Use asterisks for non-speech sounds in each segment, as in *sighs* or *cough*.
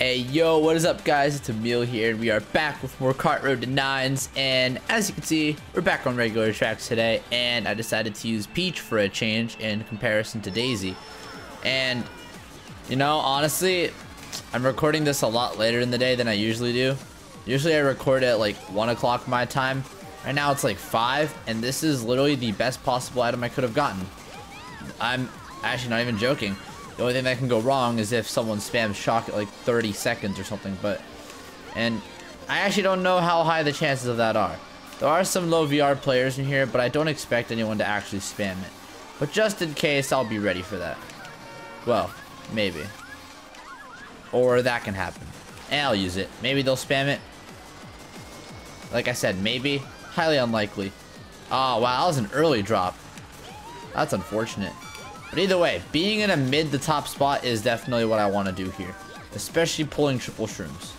Hey yo, what is up guys? It's Emil here and we are back with more Kart Road to Nines and as you can see, we're back on regular tracks today and I decided to use Peach for a change in comparison to Daisy. And, you know, honestly, I'm recording this a lot later in the day than I usually do. Usually I record at like 1 o'clock my time. Right now it's like 5 and this is literally the best possible item I could have gotten. I'm actually not even joking. The only thing that can go wrong is if someone spams shock at like 30 seconds or something, but... And I actually don't know how high the chances of that are. There are some low VR players in here, but I don't expect anyone to actually spam it. But just in case, I'll be ready for that. Well, maybe. Or that can happen. And I'll use it. Maybe they'll spam it. Like I said, maybe. Highly unlikely. Oh, wow, that was an early drop. That's unfortunate. But either way, being in a mid to top spot is definitely what I want to do here. Especially pulling triple shrooms.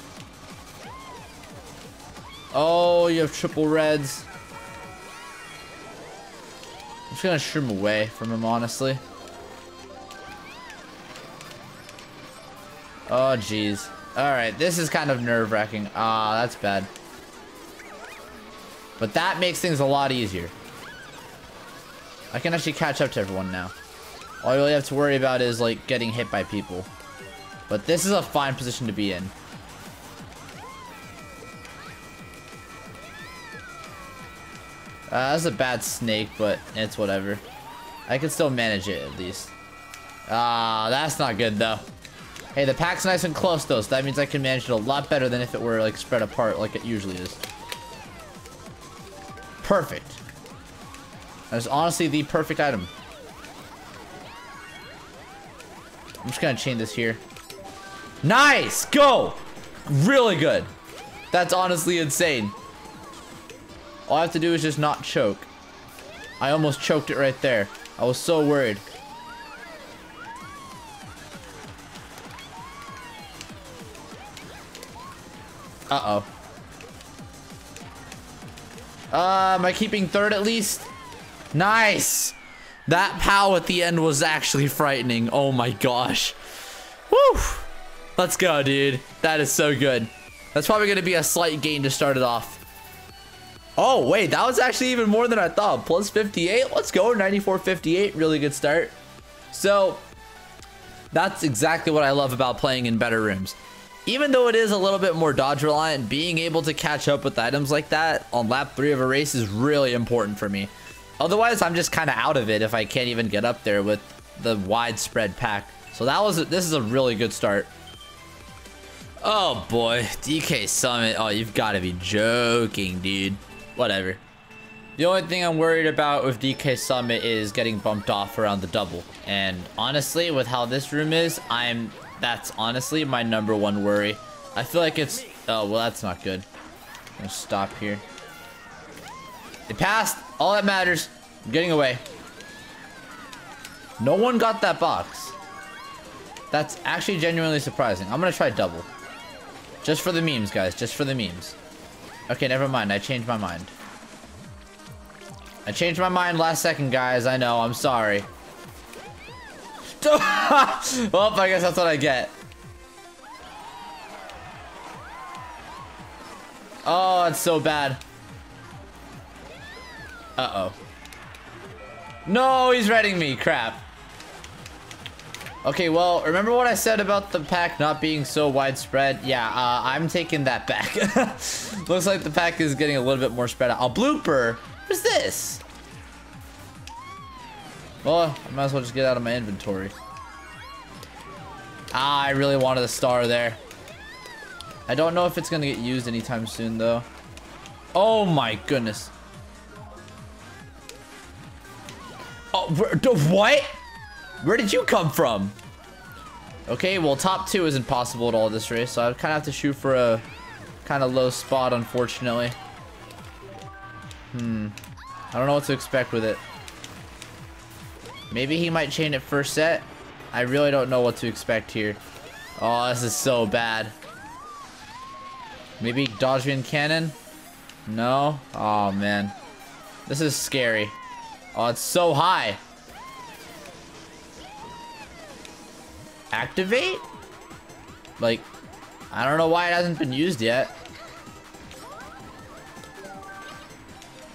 Oh, you have triple reds. I'm just gonna shroom away from him, honestly. Oh, jeez. Alright, this is kind of nerve-wracking. Ah, that's bad. But that makes things a lot easier. I can actually catch up to everyone now. All you really have to worry about is like getting hit by people. But this is a fine position to be in. Uh, that's a bad snake, but it's whatever. I can still manage it at least. Ah, uh, that's not good though. Hey, the pack's nice and close though, so that means I can manage it a lot better than if it were like spread apart like it usually is. Perfect. That's honestly the perfect item. I'm just gonna chain this here. Nice! Go! Really good. That's honestly insane. All I have to do is just not choke. I almost choked it right there. I was so worried. Uh-oh. Uh, am I keeping third at least? Nice! That pow at the end was actually frightening. Oh my gosh. Woo! Let's go, dude. That is so good. That's probably going to be a slight gain to start it off. Oh, wait. That was actually even more than I thought. Plus 58. Let's go. 94.58. Really good start. So, that's exactly what I love about playing in better rooms. Even though it is a little bit more dodge reliant, being able to catch up with items like that on lap 3 of a race is really important for me. Otherwise, I'm just kind of out of it if I can't even get up there with the widespread pack. So that was, this is a really good start. Oh boy, DK Summit. Oh, you've got to be joking, dude. Whatever. The only thing I'm worried about with DK Summit is getting bumped off around the double. And honestly, with how this room is, I'm, that's honestly my number one worry. I feel like it's, oh, well, that's not good. I'm gonna stop here. It passed. All that matters. I'm getting away. No one got that box. That's actually genuinely surprising. I'm gonna try double. Just for the memes, guys. Just for the memes. Okay, never mind. I changed my mind. I changed my mind last second, guys. I know. I'm sorry. *laughs* well, I guess that's what I get. Oh, it's so bad. Uh-oh. No, he's reading me. Crap. Okay, well, remember what I said about the pack not being so widespread? Yeah, uh, I'm taking that back. *laughs* Looks like the pack is getting a little bit more spread out. A blooper? What's this? Well, I might as well just get out of my inventory. Ah, I really wanted a star there. I don't know if it's going to get used anytime soon, though. Oh my goodness. Oh, what? Where did you come from? Okay, well, top two is impossible at all this race, so I kind of have to shoot for a kind of low spot, unfortunately. Hmm. I don't know what to expect with it. Maybe he might chain it first set. I really don't know what to expect here. Oh, this is so bad. Maybe dodge in cannon? No? Oh, man. This is scary. Oh, it's so high. Activate? Like, I don't know why it hasn't been used yet.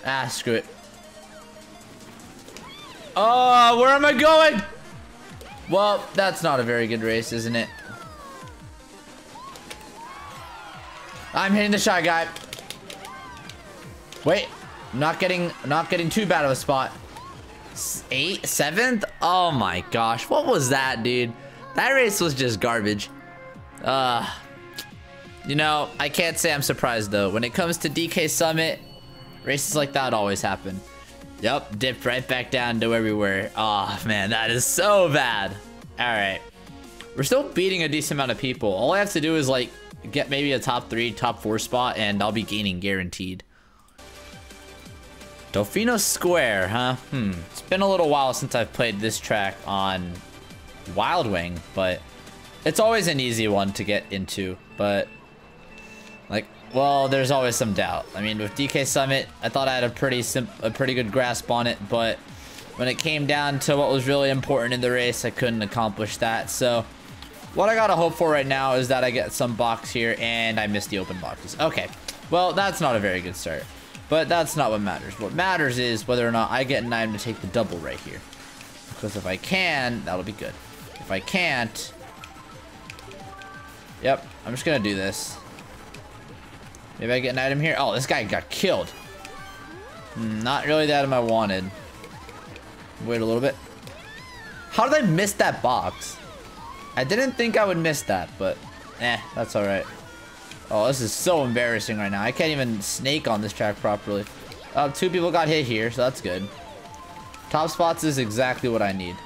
Ah, screw it. Oh, where am I going? Well, that's not a very good race, isn't it? I'm hitting the shy guy. Wait, not getting, not getting too bad of a spot. Eight, seventh? Oh my gosh, what was that, dude? That race was just garbage. Uh, you know, I can't say I'm surprised though. When it comes to DK Summit, races like that always happen. Yep, dipped right back down to where we were. Oh man, that is so bad. All right, we're still beating a decent amount of people. All I have to do is like get maybe a top three, top four spot, and I'll be gaining guaranteed. Delfino Square, huh? Hmm. It's been a little while since I've played this track on Wild Wing, but it's always an easy one to get into. But, like, well, there's always some doubt. I mean, with DK Summit, I thought I had a pretty a pretty good grasp on it, but when it came down to what was really important in the race, I couldn't accomplish that. So, what I gotta hope for right now is that I get some box here and I miss the open boxes. Okay, well, that's not a very good start. But that's not what matters. What matters is whether or not I get an item to take the double right here. Because if I can, that'll be good. If I can't... Yep, I'm just gonna do this. Maybe I get an item here. Oh, this guy got killed. Not really the item I wanted. Wait a little bit. How did I miss that box? I didn't think I would miss that, but eh, that's alright. Oh, this is so embarrassing right now. I can't even snake on this track properly. Uh, two people got hit here, so that's good. Top spots is exactly what I need.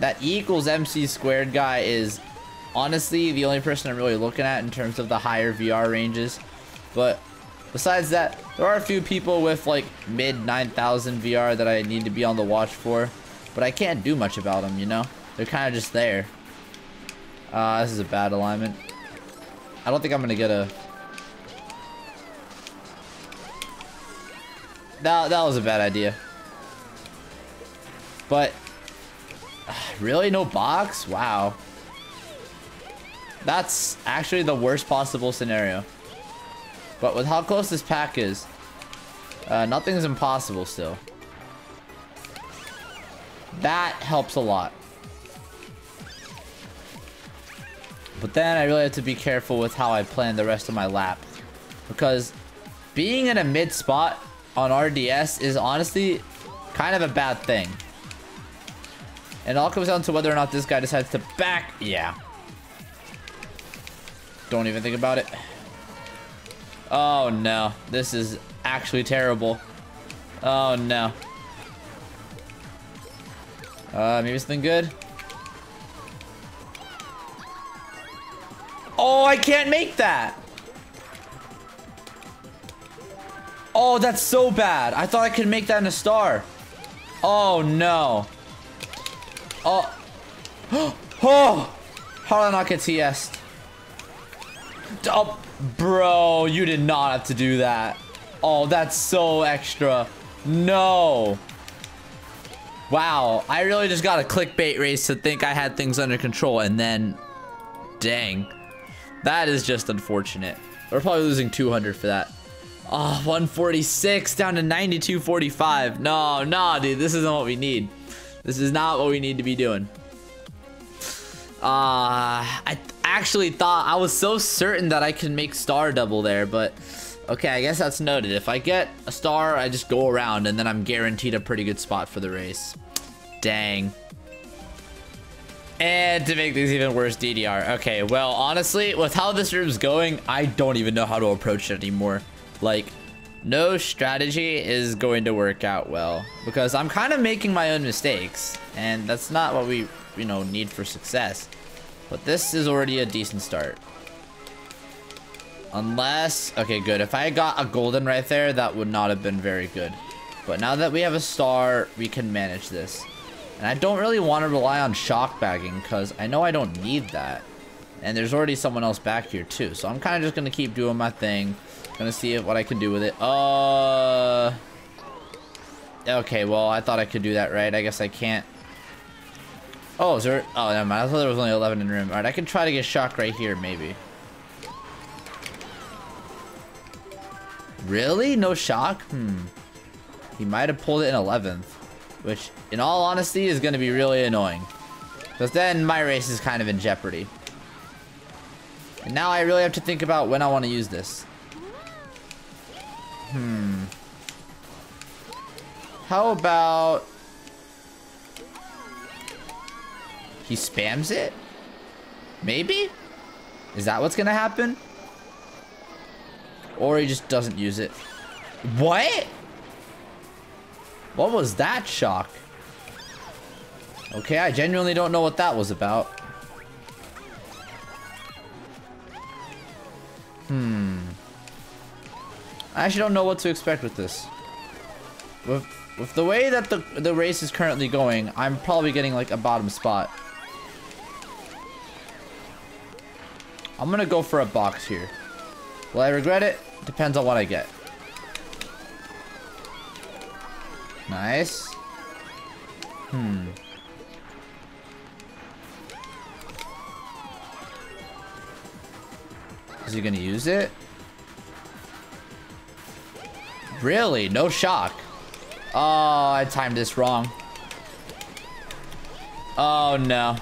That E equals MC squared guy is honestly the only person I'm really looking at in terms of the higher VR ranges. But besides that, there are a few people with like mid 9000 VR that I need to be on the watch for. But I can't do much about them, you know? They're kind of just there. Uh, this is a bad alignment. I don't think I'm going to get a That, that was a bad idea. But, *sighs* really? No box? Wow. That's actually the worst possible scenario. But with how close this pack is, uh, nothing's impossible still. That helps a lot. But then I really have to be careful with how I plan the rest of my lap. Because being in a mid spot on RDS is honestly kind of a bad thing. And it all comes down to whether or not this guy decides to back. Yeah. Don't even think about it. Oh no. This is actually terrible. Oh no. Uh, maybe something good? Oh, I can't make that! Oh, that's so bad. I thought I could make that in a star. Oh, no. Oh. *gasps* Oh. How did I not get TS? Oh, bro, you did not have to do that. Oh, that's so extra. No. Wow, I really just got a clickbait race to think I had things under control and then... Dang. That is just unfortunate. We're probably losing 200 for that. Oh, 146 down to 92.45. No, no, dude, this isn't what we need. This is not what we need to be doing. Uh, I actually thought, I was so certain that I could make star double there, but okay, I guess that's noted. If I get a star, I just go around and then I'm guaranteed a pretty good spot for the race. Dang. And to make things even worse, DDR. Okay, well, honestly, with how this room's going, I don't even know how to approach it anymore. Like, no strategy is going to work out well because I'm kind of making my own mistakes and that's not what we, you know, need for success. But this is already a decent start. Unless, okay, good. If I got a golden right there, that would not have been very good. But now that we have a star, we can manage this. And I don't really want to rely on shock bagging because I know I don't need that. And there's already someone else back here too. So I'm kind of just going to keep doing my thing. Gonna see what I can do with it. Uh. Okay, well, I thought I could do that, right? I guess I can't. Oh, is there... Oh, never mind. I thought there was only 11 in the room. Alright, I can try to get shock right here, maybe. Really? No shock? Hmm. He might have pulled it in 11th. Which, in all honesty, is going to be really annoying. Because then my race is kind of in jeopardy. And now I really have to think about when I want to use this. Hmm. How about... He spams it? Maybe? Is that what's gonna happen? Or he just doesn't use it. What? What was that shock? Okay, I genuinely don't know what that was about. Hmm. I actually don't know what to expect with this. With, with the way that the, the race is currently going, I'm probably getting like a bottom spot. I'm gonna go for a box here. Will I regret it? Depends on what I get. Nice. Hmm. Is he gonna use it? Really? No shock. Oh, I timed this wrong. Oh, no.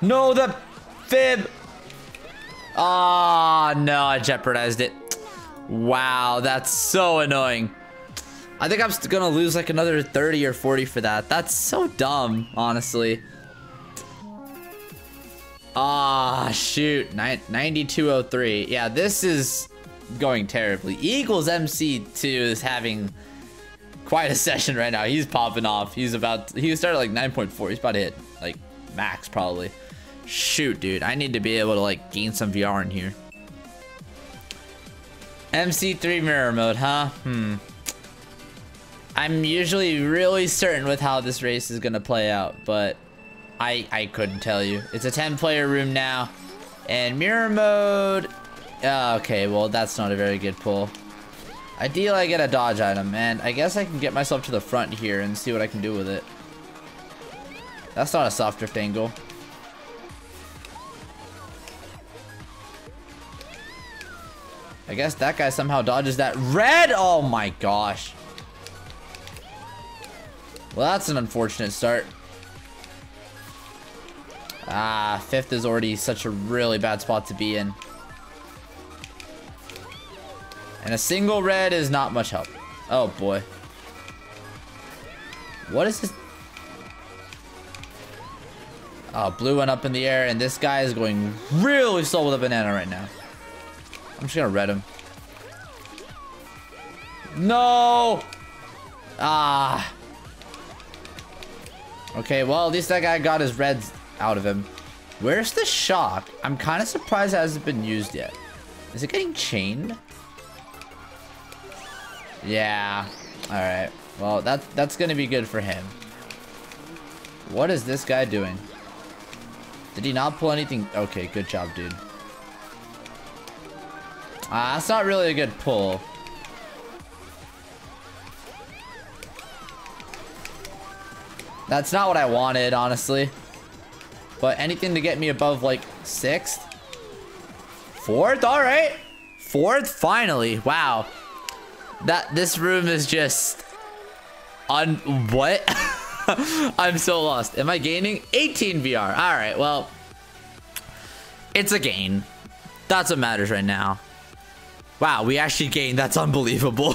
No, the fib. Ah, oh, no, I jeopardized it. Wow, that's so annoying. I think I'm gonna lose like another 30 or 40 for that. That's so dumb, honestly. Ah, shoot. 9203. Yeah, this is going terribly. Eagles MC2 is having quite a session right now. He's popping off. He's about, he started like 9.4. He's about to hit like max probably. Shoot, dude. I need to be able to like gain some VR in here. MC3 mirror mode, huh? Hmm. I'm usually really certain with how this race is gonna play out, but I I couldn't tell you. It's a 10 player room now. And mirror mode okay, well, that's not a very good pull. Ideally, I get a dodge item, and I guess I can get myself to the front here and see what I can do with it. That's not a soft drift angle. I guess that guy somehow dodges that red. Oh my gosh. Well, that's an unfortunate start. Ah, fifth is already such a really bad spot to be in. And a single red is not much help. Oh boy. What is this? Oh, blue went up in the air, and this guy is going really slow with a banana right now. I'm just gonna red him. No! Ah. Okay, well, at least that guy got his reds out of him. Where's the shock? I'm kind of surprised it hasn't been used yet. Is it getting chained? Yeah. Alright. Well, that, that's going to be good for him. What is this guy doing? Did he not pull anything? Okay, good job, dude. Ah, uh, that's not really a good pull. That's not what I wanted, honestly. But anything to get me above, like, sixth? Fourth? All right. Fourth? Finally. Wow. That this room is just on what? *laughs* I'm so lost. Am I gaining 18 VR? All right, well, it's a gain. That's what matters right now. Wow, we actually gained. That's unbelievable. *laughs*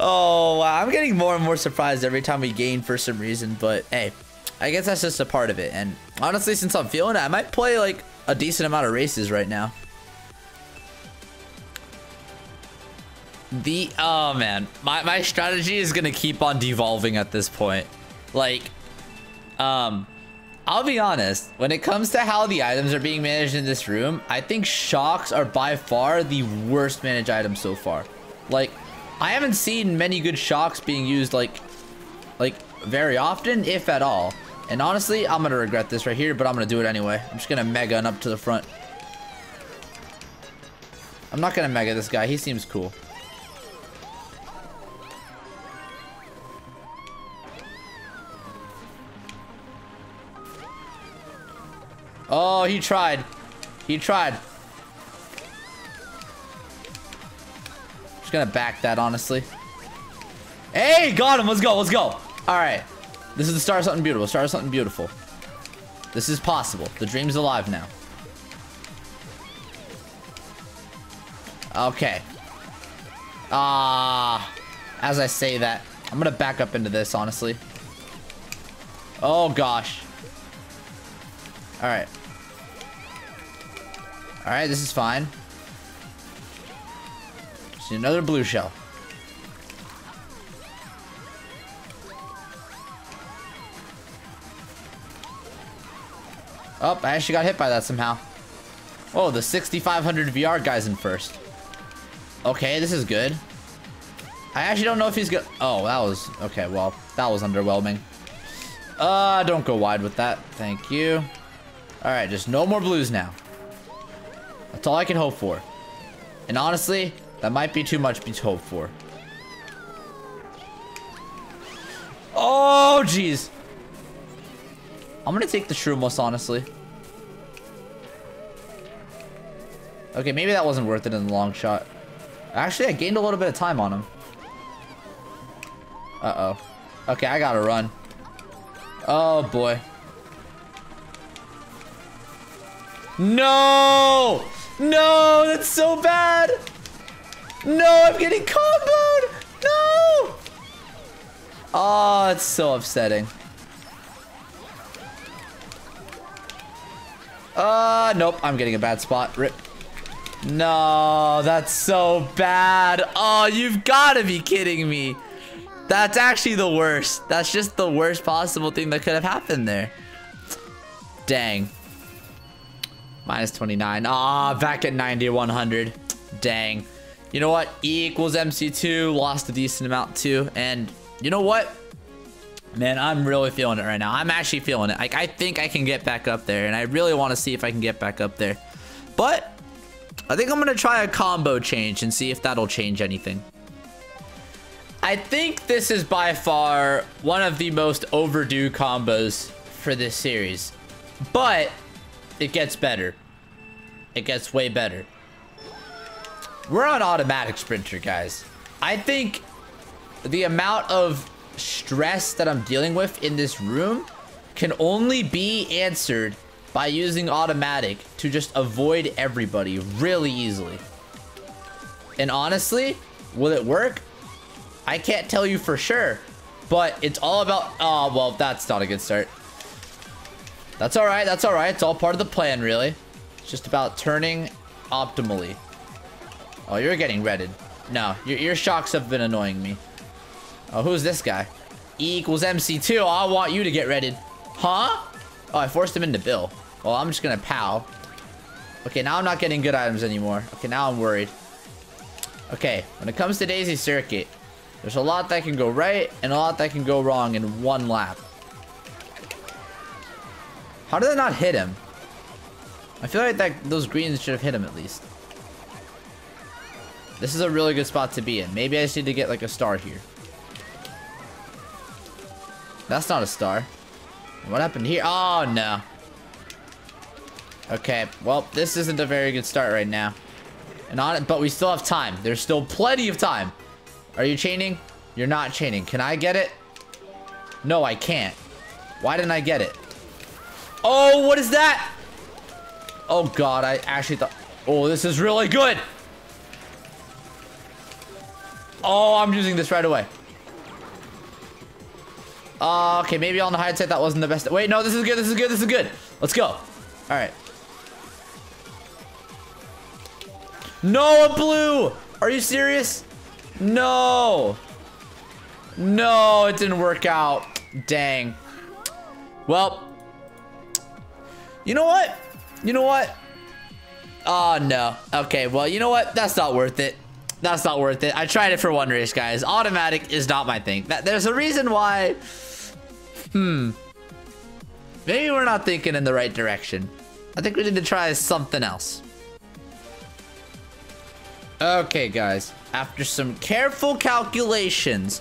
oh, wow. I'm getting more and more surprised every time we gain for some reason. But hey, I guess that's just a part of it. And honestly, since I'm feeling it, I might play like a decent amount of races right now. The, oh man, my, my strategy is gonna keep on devolving at this point. Like, um, I'll be honest, when it comes to how the items are being managed in this room, I think shocks are by far the worst managed items so far. Like, I haven't seen many good shocks being used like, like very often, if at all. And honestly, I'm gonna regret this right here, but I'm gonna do it anyway. I'm just gonna mega and up to the front. I'm not gonna mega this guy, he seems cool. Oh, he tried. He tried. just gonna back that, honestly. Hey, got him. Let's go. Let's go. All right. This is the start of something beautiful. Start of something beautiful. This is possible. The dream's alive now. Okay. Ah. As I say that, I'm gonna back up into this, honestly. Oh, gosh. Alright. Alright, this is fine. See another blue shell. Oh, I actually got hit by that somehow. Oh, the 6500 VR guy's in first. Okay, this is good. I actually don't know if he's good. Oh, that was... Okay, well, that was underwhelming. Uh, don't go wide with that. Thank you. Alright, just no more blues now. That's all I can hope for. And honestly, that might be too much to hope for. Oh, jeez. I'm gonna take the Shrumos, honestly. Okay, maybe that wasn't worth it in the long shot. Actually, I gained a little bit of time on him. Uh-oh. Okay, I gotta run. Oh, boy. No! No, that's so bad! No, I'm getting comboed! No! Oh, it's so upsetting. Uh, nope, I'm getting a bad spot. Rip. No, that's so bad. Oh, you've got to be kidding me. That's actually the worst. That's just the worst possible thing that could have happened there. Dang. Minus 29. Ah, back at 90, 100. Dang. You know what? E equals MC2. Lost a decent amount too. And you know what? Man, I'm really feeling it right now. I'm actually feeling it. Like, I think I can get back up there. And I really want to see if I can get back up there. But I think I'm going to try a combo change and see if that'll change anything. I think this is by far one of the most overdue combos for this series. But it gets better. It gets way better. We're on automatic sprinter, guys. I think the amount of stress that I'm dealing with in this room can only be answered by using automatic to just avoid everybody really easily. And honestly, will it work? I can't tell you for sure, but it's all about, oh, well, that's not a good start. That's all right. That's all right. It's all part of the plan, really. Just about turning optimally. Oh, you're getting redded. No, your, your shocks have been annoying me. Oh, who's this guy? E equals MC2. I want you to get redded. Huh? Oh, I forced him into Bill. Well, I'm just gonna pow. Okay, now I'm not getting good items anymore. Okay, now I'm worried. Okay, when it comes to Daisy Circuit, there's a lot that can go right and a lot that can go wrong in one lap. How did that not hit him? I feel like that those greens should have hit him at least. This is a really good spot to be in. Maybe I just need to get like a star here. That's not a star. What happened here? Oh, no. Okay, well, this isn't a very good start right now. And on it, but we still have time. There's still plenty of time. Are you chaining? You're not chaining. Can I get it? No, I can't. Why didn't I get it? Oh, what is that? Oh, God. I actually thought... Oh, this is really good. Oh, I'm using this right away. Uh, okay, maybe on the hindsight that wasn't the best. Wait, no, this is good. This is good. This is good. Let's go. All right. No, blue. Are you serious? No. No, it didn't work out. Dang. Well, you know what? You know what? Oh, no. Okay, well, you know what? That's not worth it. That's not worth it. I tried it for one race, guys. Automatic is not my thing. That, there's a reason why... Hmm. Maybe we're not thinking in the right direction. I think we need to try something else. Okay, guys. After some careful calculations,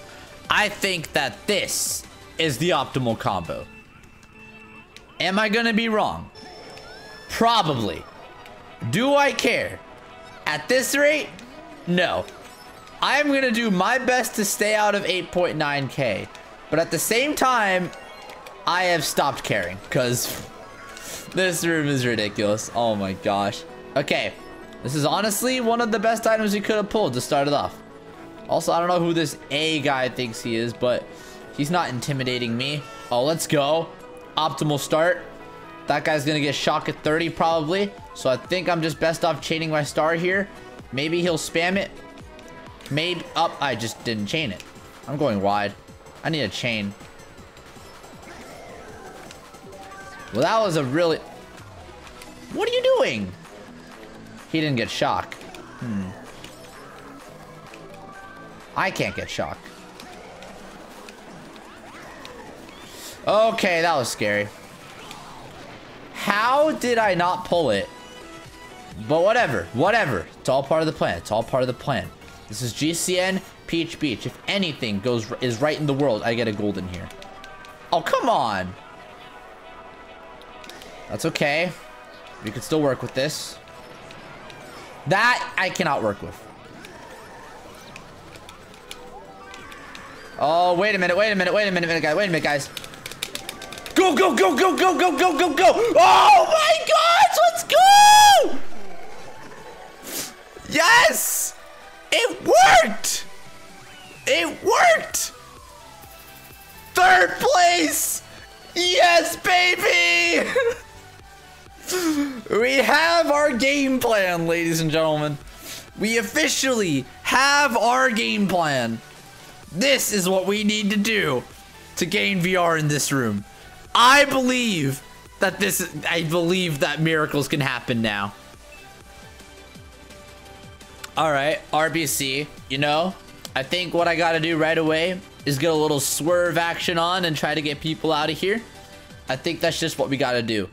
I think that this is the optimal combo. Am I gonna be wrong? Probably. Do I care? At this rate, no. I'm going to do my best to stay out of 8.9k. But at the same time, I have stopped caring because *laughs* this room is ridiculous. Oh my gosh. Okay. This is honestly one of the best items we could have pulled to start it off. Also, I don't know who this A guy thinks he is, but he's not intimidating me. Oh, let's go. Optimal start. That guy's going to get shock at 30 probably. So I think I'm just best off chaining my star here. Maybe he'll spam it. Maybe up. I just didn't chain it. I'm going wide. I need a chain. Well, that was a really... What are you doing? He didn't get shock. Hmm. I can't get shock. Okay, that was scary. How did I not pull it? But whatever, whatever. It's all part of the plan. It's all part of the plan. This is GCN Peach Beach. If anything goes is right in the world, I get a golden here. Oh, come on. That's okay. We can still work with this. That I cannot work with. Oh, wait a minute, wait a minute, wait a minute, minute guys, wait a minute, guys. Go, go, go, go, go, go, go, go, go. Oh my gosh, let's go! Yes! It worked! It worked! Third place! Yes, baby! *laughs* we have our game plan, ladies and gentlemen. We officially have our game plan. This is what we need to do to gain VR in this room. I believe that this, I believe that miracles can happen now. All right, RBC, you know, I think what I got to do right away is get a little swerve action on and try to get people out of here. I think that's just what we got to do.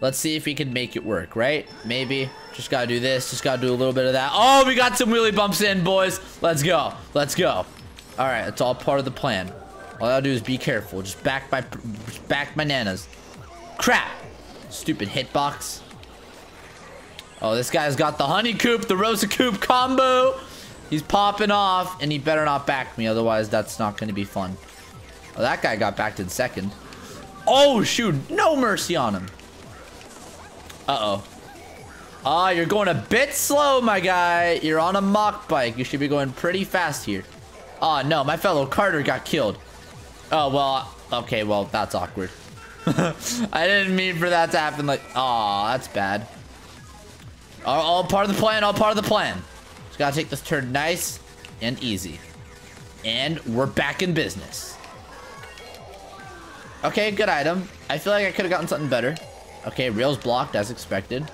Let's see if we can make it work, right? Maybe. Just got to do this. Just got to do a little bit of that. Oh, we got some wheelie bumps in, boys. Let's go. Let's go. All right, it's all part of the plan. All I gotta do is be careful. Just back my, just back my nanas. Crap. Stupid hitbox. Oh, this guy's got the Honeycoupe, the rosa coop combo. He's popping off, and he better not back me, otherwise that's not going to be fun. Oh, that guy got backed in second. Oh, shoot. No mercy on him. Uh-oh. Ah, you're going a bit slow, my guy. You're on a Mach Bike. You should be going pretty fast here. Oh, no. My fellow Carter got killed. Oh, well. Okay, well, that's awkward. *laughs* I didn't mean for that to happen. Like, oh, that's bad. All, all part of the plan. All part of the plan. Just gotta take this turn nice and easy. And we're back in business. Okay, good item. I feel like I could have gotten something better. Okay, rails blocked as expected.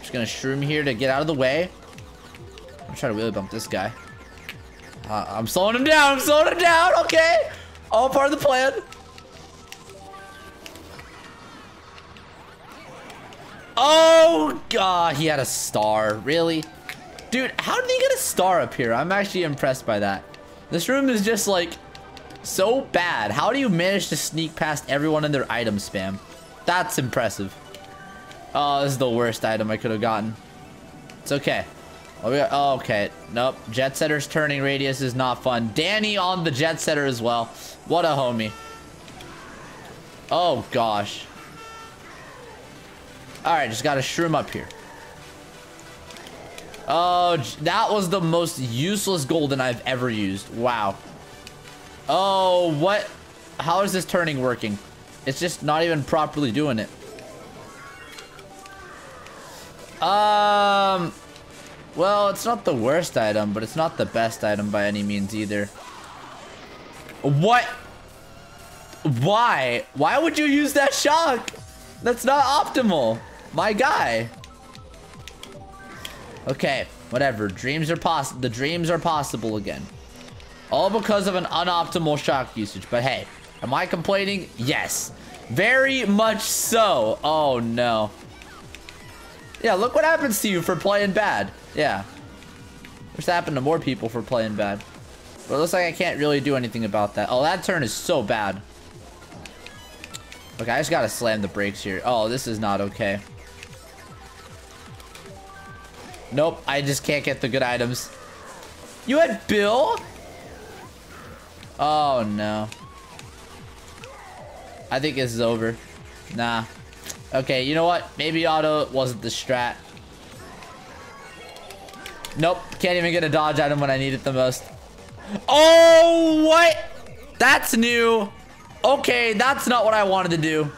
Just gonna shroom here to get out of the way. I'm trying to wheelie bump this guy. Uh, I'm slowing him down. I'm slowing him down. Okay. All part of the plan. Oh, God. He had a star. Really? Dude, how did he get a star up here? I'm actually impressed by that. This room is just like so bad. How do you manage to sneak past everyone in their item spam? That's impressive. Oh, this is the worst item I could have gotten. It's okay. Oh, got, oh, okay. Nope. Jetsetter's turning radius is not fun. Danny on the Jetsetter as well. What a homie. Oh, gosh. Alright, just gotta shroom up here. Oh, that was the most useless golden I've ever used. Wow. Oh, what? How is this turning working? It's just not even properly doing it. Um... Well, it's not the worst item, but it's not the best item by any means either. What? Why? Why would you use that shock? That's not optimal. My guy. Okay, whatever. Dreams are possible. The dreams are possible again. All because of an unoptimal shock usage. But hey, am I complaining? Yes. Very much so. Oh, no. Yeah, look what happens to you for playing bad. Yeah. This happened to more people for playing bad. But it looks like I can't really do anything about that. Oh, that turn is so bad. Okay, I just gotta slam the brakes here. Oh, this is not okay. Nope, I just can't get the good items. You had Bill? Oh, no. I think this is over. Nah. Okay, you know what? Maybe auto wasn't the strat. Nope. Can't even get a dodge item when I need it the most. Oh, what? That's new. Okay, that's not what I wanted to do.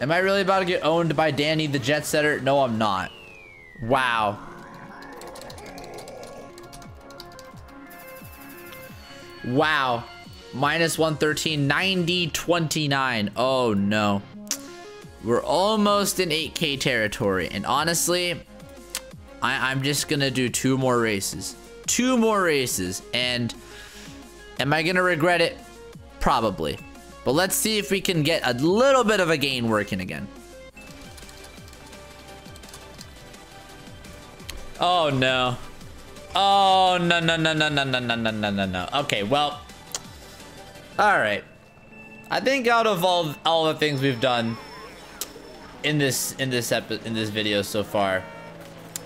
Am I really about to get owned by Danny the Jetsetter? No, I'm not. Wow. Wow. Minus 113, 90, 29. Oh, no. We're almost in 8k territory. And honestly, I I'm just to do two more races. Two more races. And am I to regret it? Probably. But let's see if we can get a little bit of a gain working again. Oh, no. Oh, no, no, no, no, no, no, no, no, no, no. Okay, well. All right. I think out of all, all the things we've done in this in this epi in this video so far,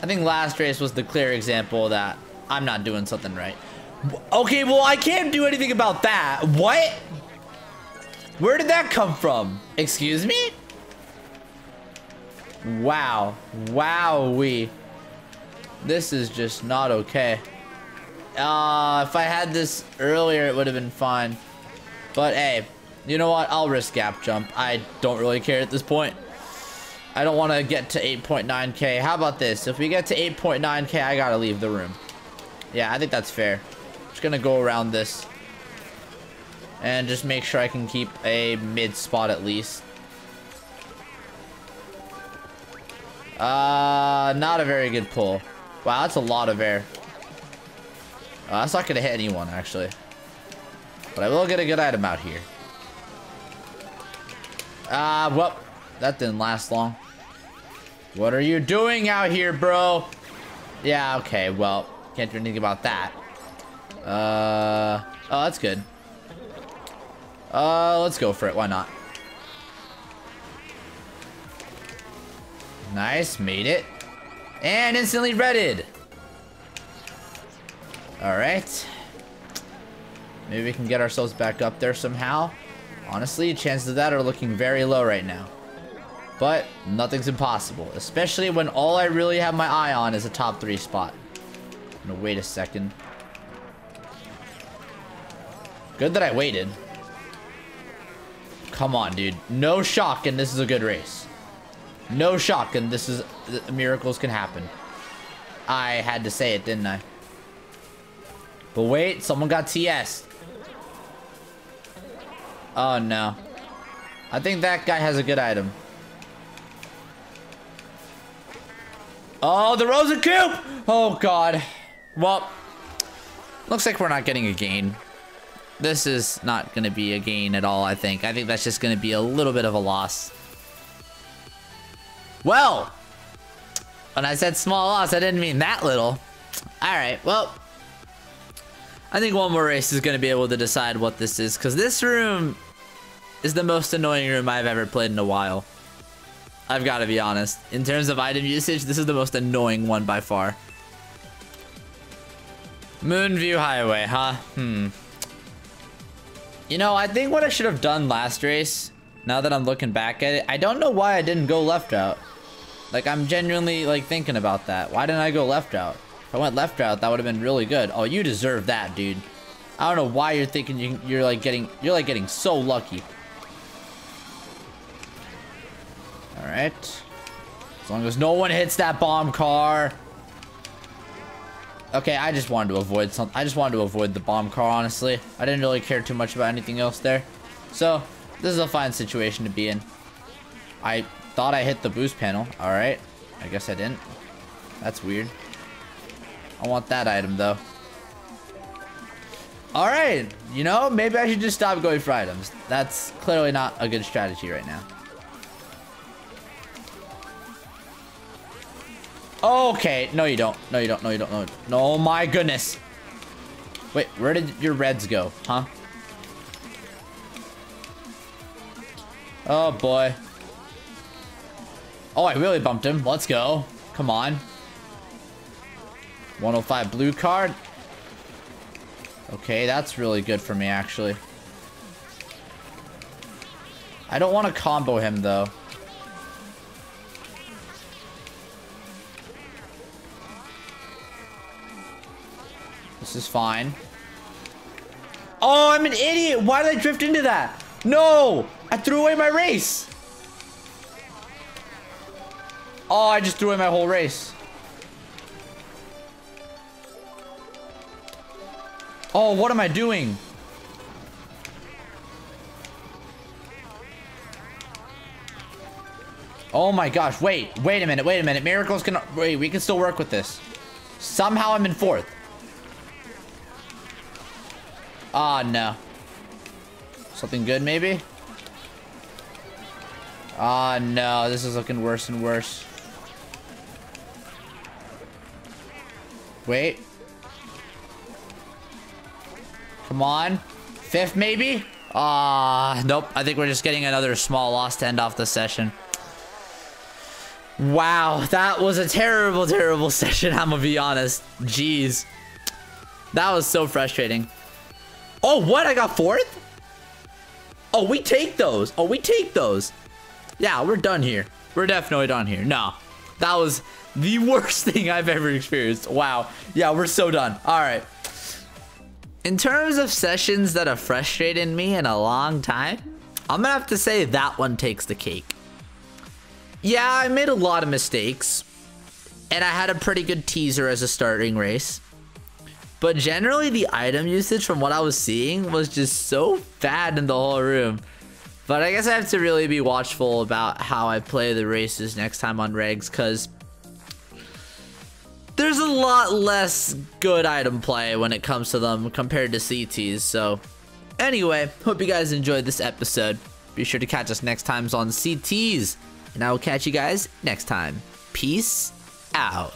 I think last race was the clear example that I'm not doing something right. Okay, well, I can't do anything about that. What? Where did that come from? Excuse me? Wow. Wow, we. This is just not okay. Uh, if I had this earlier, it would have been fine. But hey, you know what? I'll risk gap jump. I don't really care at this point. I don't want to get to 8.9k. How about this? If we get to 8.9k, I gotta leave the room. Yeah, I think that's fair. Just gonna go around this. And just make sure I can keep a mid spot at least. Uh, not a very good pull. Wow, that's a lot of air. Uh, that's not to hit anyone, actually. But I will get a good item out here. Ah, uh, well, that didn't last long. What are you doing out here, bro? Yeah, okay, well, can't do anything about that. Uh, oh, that's good. Uh, let's go for it. Why not? Nice, made it. And instantly redded. Alright. Maybe we can get ourselves back up there somehow. Honestly, chances of that are looking very low right now. But nothing's impossible. Especially when all I really have my eye on is a top three spot. Gonna wait a second. Good that I waited. Come on, dude. No shock, and this is a good race. No shock, and this is... Miracles can happen. I had to say it, didn't I? But wait, someone got TS. Oh, no. I think that guy has a good item. Oh, the Rosa Coop! Oh, God. Well, looks like we're not getting a gain. This is not going to be a gain at all, I think. I think that's just going to be a little bit of a loss. Well, when I said small loss, I didn't mean that little. All right, well, I think one more race is going to be able to decide what this is because this room is the most annoying room I've ever played in a while. I've got to be honest. In terms of item usage, this is the most annoying one by far. Moonview Highway, huh? Hmm. You know, I think what I should have done last race, now that I'm looking back at it, I don't know why I didn't go left route. Like, I'm genuinely, like, thinking about that. Why didn't I go left route? If I went left route, that would have been really good. Oh, you deserve that, dude. I don't know why you're thinking you, you're, like, getting, you're, like, getting so lucky. Alright. As long as no one hits that bomb car. Okay, I just wanted to avoid some. I just wanted to avoid the bomb car, honestly. I didn't really care too much about anything else there. So, this is a fine situation to be in. I thought I hit the boost panel. Alright. I guess I didn't. That's weird. I want that item, though. Alright. You know, maybe I should just stop going for items. That's clearly not a good strategy right now. Okay. No, you don't. No, you don't. No, you don't. No, no my goodness. Wait, where did your reds go? Huh? Oh, boy. Oh, I really bumped him. Let's go. Come on. 105 blue card. Okay, that's really good for me, actually. I don't want to combo him, though. Is fine. Oh, I'm an idiot. Why did I drift into that? No! I threw away my race. Oh, I just threw away my whole race. Oh, what am I doing? Oh my gosh, wait, wait a minute, wait a minute. Miracles can, wait, we can still work with this. Somehow I'm in fourth. Ah, oh, no. Something good, maybe? Ah, oh, no, this is looking worse and worse. Wait. Come on. Fifth, maybe? Ah, uh, nope. I think we're just getting another small loss to end off the session. Wow, that was a terrible, terrible *laughs* session, I'm gonna be honest. Jeez. That was so frustrating. Oh, what? I got fourth? Oh, we take those. Oh, we take those. Yeah, we're done here. We're definitely done here. No, that was the *laughs* worst thing I've ever experienced. Wow. Yeah, we're so done. All right. In terms of sessions that have frustrated me in a long time, I'm gonna have to say that one takes the cake. Yeah, I made a lot of mistakes, and I had a pretty good teaser as a starting race. But generally, the item usage from what I was seeing was just so bad in the whole room. But I guess I have to really be watchful about how I play the races next time on regs, because there's a lot less good item play when it comes to them compared to CTs. So anyway, hope you guys enjoyed this episode. Be sure to catch us next times on CTs. And I will catch you guys next time. Peace out.